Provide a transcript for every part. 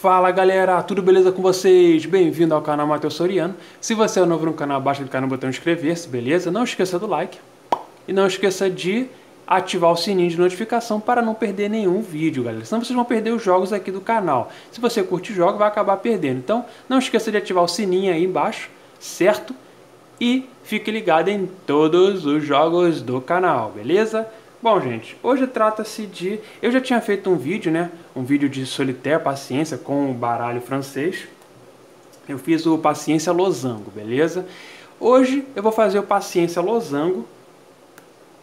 Fala galera, tudo beleza com vocês? Bem-vindo ao canal Matheus Soriano. Se você é novo no canal, basta clicar no botão inscrever-se, beleza? Não esqueça do like e não esqueça de ativar o sininho de notificação para não perder nenhum vídeo, galera. Senão vocês vão perder os jogos aqui do canal. Se você curte jogos, vai acabar perdendo. Então, não esqueça de ativar o sininho aí embaixo, certo? E fique ligado em todos os jogos do canal, beleza? Bom, gente, hoje trata-se de... Eu já tinha feito um vídeo, né? Um vídeo de solitaire, paciência, com o baralho francês. Eu fiz o paciência losango, beleza? Hoje eu vou fazer o paciência losango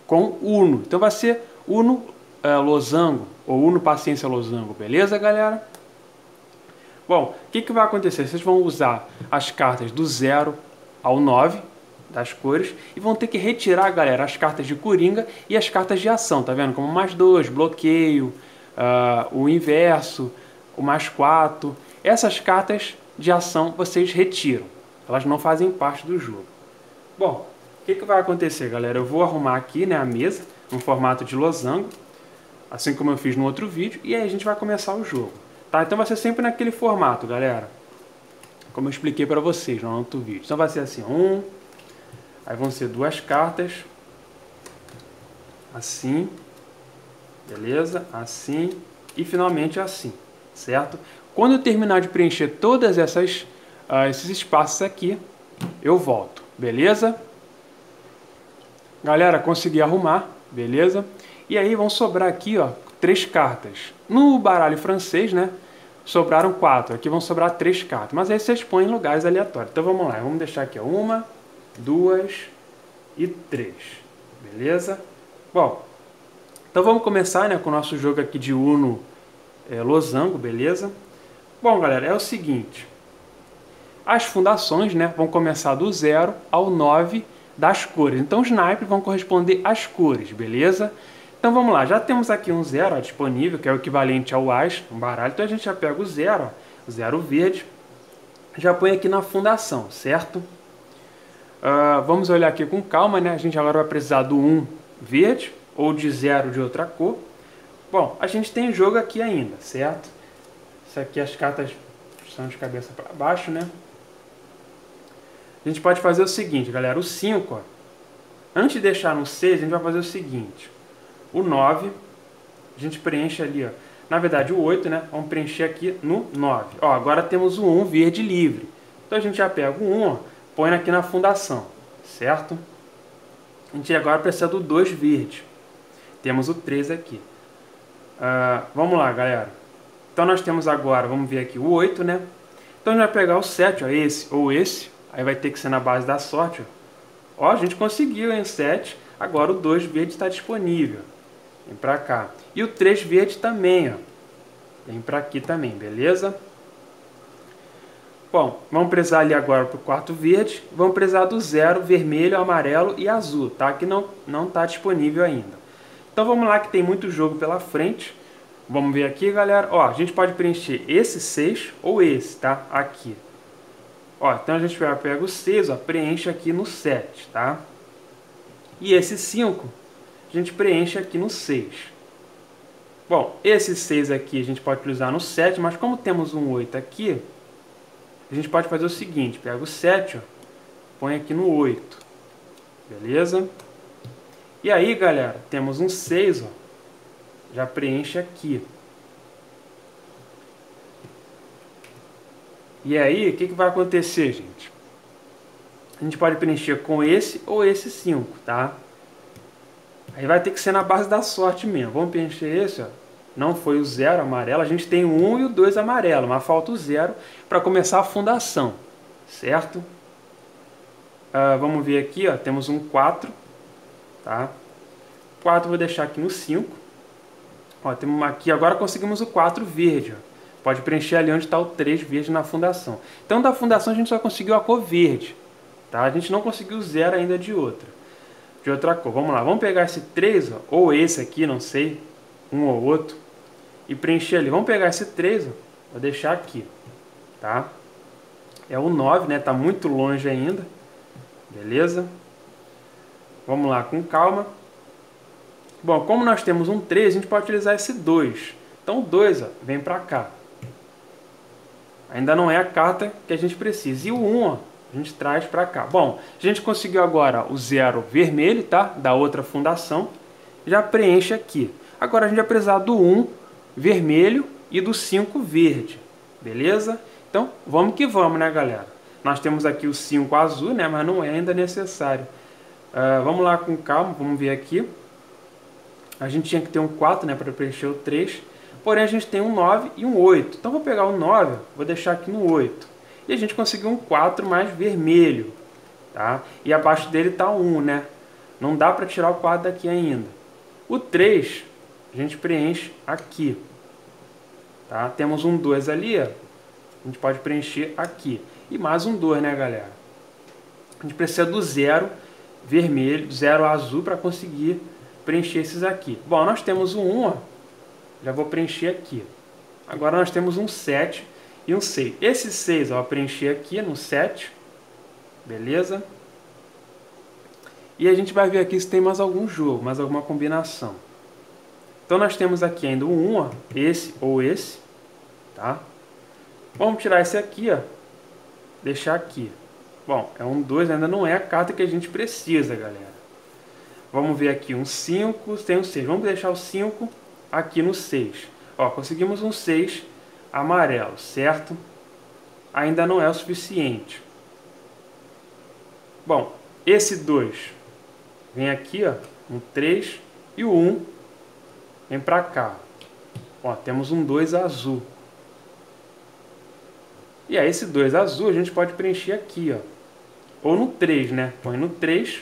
com uno. Então vai ser uno uh, losango, ou uno paciência losango, beleza, galera? Bom, o que, que vai acontecer? Vocês vão usar as cartas do 0 ao 9, das cores e vão ter que retirar, galera, as cartas de coringa e as cartas de ação, tá vendo? Como mais dois, bloqueio, uh, o inverso, o mais quatro. Essas cartas de ação vocês retiram, elas não fazem parte do jogo. Bom, o que, que vai acontecer, galera? Eu vou arrumar aqui né, a mesa, no formato de losango, assim como eu fiz no outro vídeo, e aí a gente vai começar o jogo. Tá? Então vai ser sempre naquele formato, galera. Como eu expliquei para vocês no outro vídeo. Então vai ser assim, um, Aí vão ser duas cartas. Assim. Beleza? Assim. E finalmente assim. Certo? Quando eu terminar de preencher todas essas uh, esses espaços aqui, eu volto. Beleza? Galera, consegui arrumar. Beleza? E aí vão sobrar aqui, ó, três cartas. No baralho francês, né? Sobraram quatro. Aqui vão sobrar três cartas. Mas aí vocês põem em lugares aleatórios. Então vamos lá. Vamos deixar aqui ó, uma, duas e três. Beleza? Bom, então vamos começar né, com o nosso jogo aqui de Uno é, Losango, beleza? Bom, galera, é o seguinte. As fundações né, vão começar do 0 ao 9 das cores. Então os naipes vão corresponder às cores, beleza? Então vamos lá, já temos aqui um 0 disponível, que é o equivalente ao As, um baralho. Então a gente já pega o 0, o 0 verde, já põe aqui na fundação, certo? Uh, vamos olhar aqui com calma, né? A gente agora vai precisar do 1 verde ou de 0 de outra cor. Bom, a gente tem jogo aqui ainda, certo? Isso aqui as cartas estão de cabeça para baixo, né? A gente pode fazer o seguinte, galera, o 5, ó. Antes de deixar no 6, a gente vai fazer o seguinte. O 9, a gente preenche ali, ó. Na verdade, o 8, né? Vamos preencher aqui no 9. Ó, agora temos o 1 verde livre. Então a gente já pega o 1, ó põe aqui na fundação, certo? A gente agora precisa do 2 verde. Temos o 3 aqui. Uh, vamos lá, galera. Então nós temos agora, vamos ver aqui, o 8, né? Então a gente vai pegar o 7, ó, esse ou esse. Aí vai ter que ser na base da sorte, ó. Ó, a gente conseguiu em 7. Agora o 2 verde está disponível. Vem pra cá. E o 3 verde também, ó. Vem pra aqui também, beleza? Bom, vamos precisar ali agora para o quarto verde, vamos precisar do zero, vermelho, amarelo e azul, tá? Que não não está disponível ainda. Então vamos lá que tem muito jogo pela frente. Vamos ver aqui, galera. Ó, a gente pode preencher esse 6 ou esse, tá? Aqui. Ó, então a gente pega o 6, ó, preenche aqui no 7, tá? E esse 5, a gente preenche aqui no 6. Bom, esse 6 aqui a gente pode utilizar no 7, mas como temos um 8 aqui, a gente pode fazer o seguinte, pega o 7, ó, põe aqui no 8, beleza? E aí, galera, temos um 6, ó, já preenche aqui. E aí, o que, que vai acontecer, gente? A gente pode preencher com esse ou esse 5, tá? Aí vai ter que ser na base da sorte mesmo. Vamos preencher esse, ó não foi o zero amarelo, a gente tem o 1 um e o 2 amarelo, mas falta o zero para começar a fundação, certo? Uh, vamos ver aqui, ó, temos um 4, tá? 4 vou deixar aqui no 5. Ó, temos aqui, agora conseguimos o 4 verde, ó. Pode preencher ali onde está o 3 verde na fundação. Então da fundação a gente só conseguiu a cor verde, tá? A gente não conseguiu zero ainda de outra, de outra cor. Vamos lá, vamos pegar esse 3, ó, ou esse aqui, não sei, um ou outro e preencher ali. Vamos pegar esse 3, ó, vou deixar aqui, tá? É o 9, né? Tá muito longe ainda. Beleza? Vamos lá, com calma. Bom, como nós temos um 3, a gente pode utilizar esse 2. Então o 2 ó, vem para cá. ainda não é a carta que a gente precisa. E o 1, ó, a gente traz para cá. Bom, a gente conseguiu agora o zero vermelho, tá? Da outra fundação. Já preenche aqui. Agora a gente vai precisar do 1 vermelho e do 5 verde. Beleza? Então, vamos que vamos, né, galera? Nós temos aqui o 5 azul, né? Mas não é ainda necessário. Uh, vamos lá com calma, vamos ver aqui. A gente tinha que ter um 4, né? Para preencher o 3. Porém, a gente tem um 9 e um 8. Então, vou pegar o 9, vou deixar aqui no 8. E a gente conseguiu um 4 mais vermelho. Tá? E abaixo dele está 1, né? Não dá para tirar o 4 daqui ainda. O 3, a gente preenche aqui. Tá? Temos um 2 ali, ó. a gente pode preencher aqui. E mais um 2, né, galera? A gente precisa do zero vermelho, zero azul para conseguir preencher esses aqui. Bom, nós temos um 1, ó. já vou preencher aqui. Agora nós temos um 7 e um 6. Esse 6 eu vou preencher aqui no 7, beleza? E a gente vai ver aqui se tem mais algum jogo, mais alguma combinação. Então nós temos aqui ainda o 1, ó, esse ou esse, tá? Vamos tirar esse aqui, ó, deixar aqui. Bom, é um 2, ainda não é a carta que a gente precisa, galera. Vamos ver aqui um 5, tem um 6. Vamos deixar o 5 aqui no 6. Ó, conseguimos um 6 amarelo, certo? Ainda não é o suficiente. Bom, esse 2 vem aqui, ó, um 3 e o 1 vem para cá. Ó, temos um 2 azul. E aí esse 2 azul a gente pode preencher aqui, ó. Ou no 3, né? Põe no 3.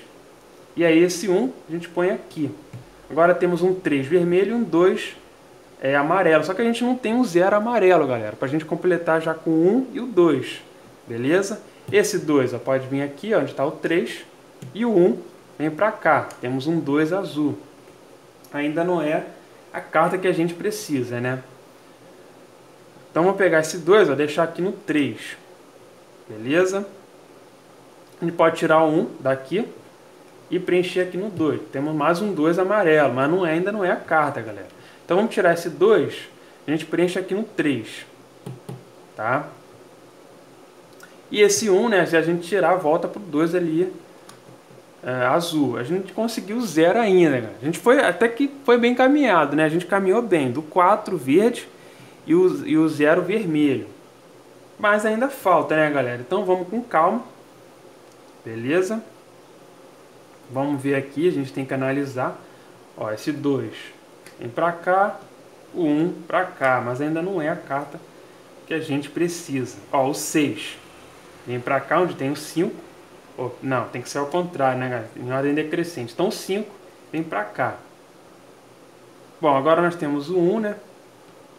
E aí esse 1 a gente põe aqui. Agora temos um 3 vermelho e um 2 é, amarelo. Só que a gente não tem um 0 amarelo, galera. Para a gente completar já com o 1 e o 2. Beleza? Esse 2 ó, pode vir aqui, ó, onde está o 3. E o 1 vem para cá. Temos um 2 azul. Ainda não é a carta que a gente precisa, né? Então vou pegar esse 2, vou deixar aqui no 3. Beleza? A gente pode tirar 1 daqui e preencher aqui no 2. Temos mais um 2 amarelo, mas não é, ainda não é a carta, galera. Então vamos tirar esse 2, a gente preenche aqui no 3. Tá? E esse 1, né, se a gente tirar, volta para o 2 ali, é, azul. A gente conseguiu zero ainda, né? A gente foi, até que foi bem caminhado, né? A gente caminhou bem, do 4 verde e o, e o zero vermelho. Mas ainda falta, né, galera? Então vamos com calma. Beleza? Vamos ver aqui, a gente tem que analisar. Ó, esse 2 vem para cá, o 1 um para cá, mas ainda não é a carta que a gente precisa. Ó, o 6 vem para cá, onde tem o 5. Oh, não, tem que ser ao contrário, né, galera? Em ordem decrescente. Então, o 5 vem para cá. Bom, agora nós temos o 1, um, né?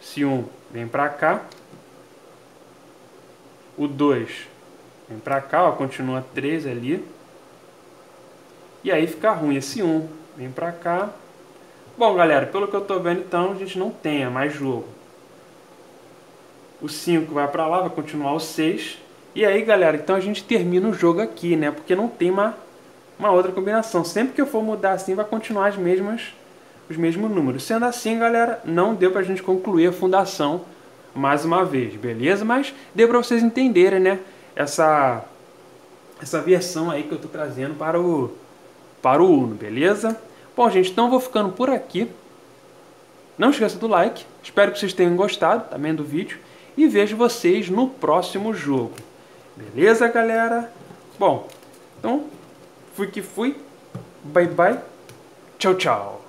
Esse 1 vem para cá. O 2 vem para cá, ó, continua 3 ali. E aí fica ruim esse 1. Vem para cá. Bom, galera, pelo que eu estou vendo, então, a gente não tem mais jogo. O 5 vai para lá, vai continuar o 6. E aí, galera, então a gente termina o jogo aqui, né? Porque não tem uma, uma outra combinação. Sempre que eu for mudar assim, vai continuar as mesmas os mesmos números. Sendo assim, galera, não deu para a gente concluir a fundação mais uma vez, beleza? Mas deu para vocês entenderem, né? Essa, essa versão aí que eu estou trazendo para o, para o Uno, beleza? Bom, gente, então eu vou ficando por aqui. Não esqueça do like. Espero que vocês tenham gostado também do vídeo. E vejo vocês no próximo jogo. Beleza, galera? Bom, então, fui que fui. Bye, bye. Tchau, tchau.